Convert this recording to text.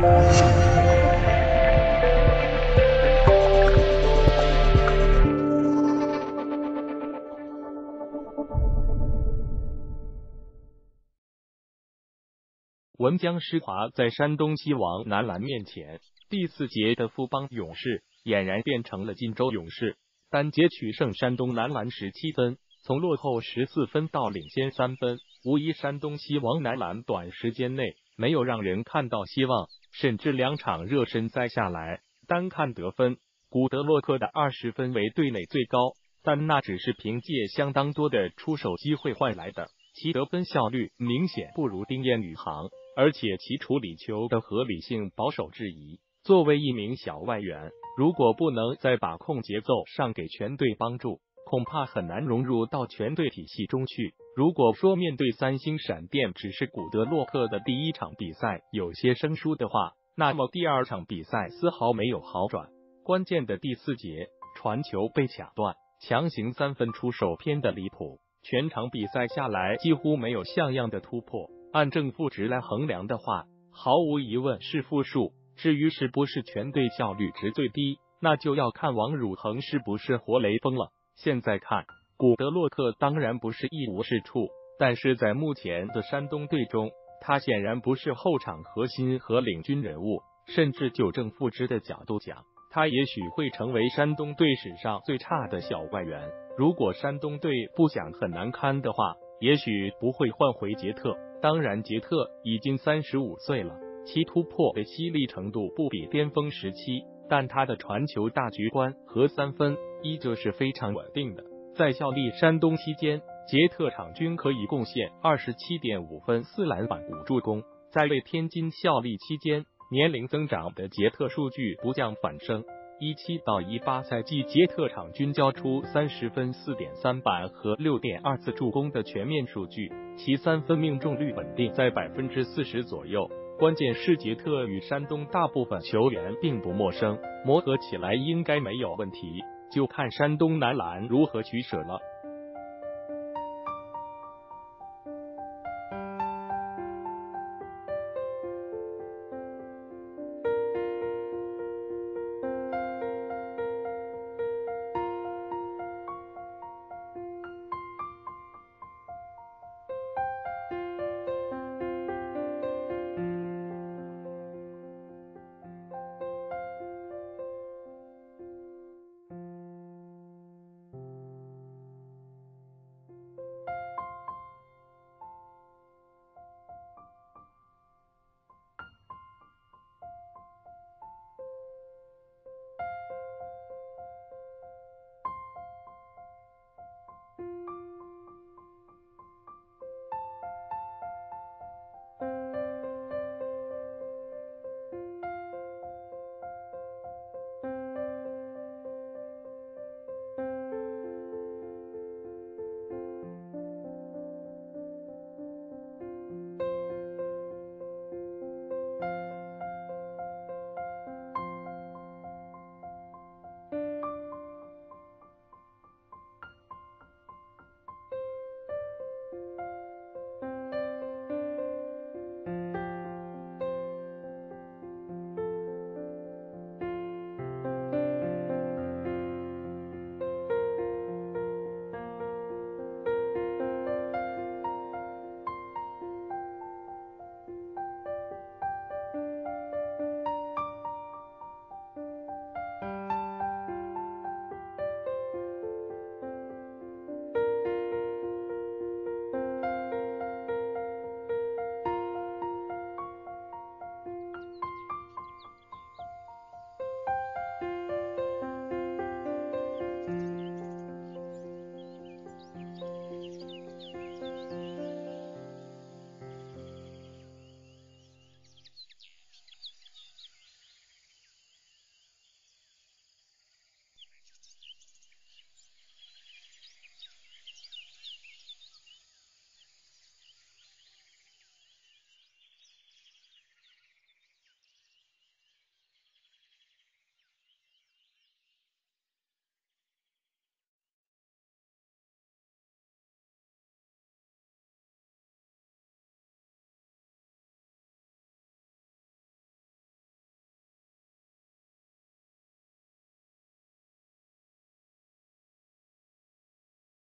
文江诗华在山东西王男篮面前，第四节的富邦勇士俨然变成了金州勇士。单节取胜山东男篮十七分，从落后十四分到领先三分，无疑山东西王男篮短时间内没有让人看到希望，甚至两场热身赛下来，单看得分，古德洛克的二十分为队内最高，但那只是凭借相当多的出手机会换来的，其得分效率明显不如丁彦雨航。而且其处理球的合理性保守质疑。作为一名小外援，如果不能在把控节奏上给全队帮助，恐怕很难融入到全队体系中去。如果说面对三星闪电只是古德洛克的第一场比赛有些生疏的话，那么第二场比赛丝毫没有好转。关键的第四节传球被抢断，强行三分出手偏的离谱，全场比赛下来几乎没有像样的突破。按正负值来衡量的话，毫无疑问是负数。至于是不是全队效率值最低，那就要看王汝恒是不是活雷锋了。现在看，古德洛克当然不是一无是处，但是在目前的山东队中，他显然不是后场核心和领军人物。甚至就正负值的角度讲，他也许会成为山东队史上最差的小外援。如果山东队不想很难堪的话，也许不会换回杰特。当然，杰特已经三十五岁了，其突破的犀利程度不比巅峰时期，但他的传球大局观和三分依旧是非常稳定的。在效力山东期间，杰特场均可以贡献二十七点五分、四篮板、五助攻。在为天津效力期间，年龄增长的杰特数据不降反升。一七到一八赛季，杰特场均交出三十分、四点三板和六点二次助攻的全面数据，其三分命中率稳定在百分之四十左右。关键是杰特与山东大部分球员并不陌生，磨合起来应该没有问题，就看山东男篮如何取舍了。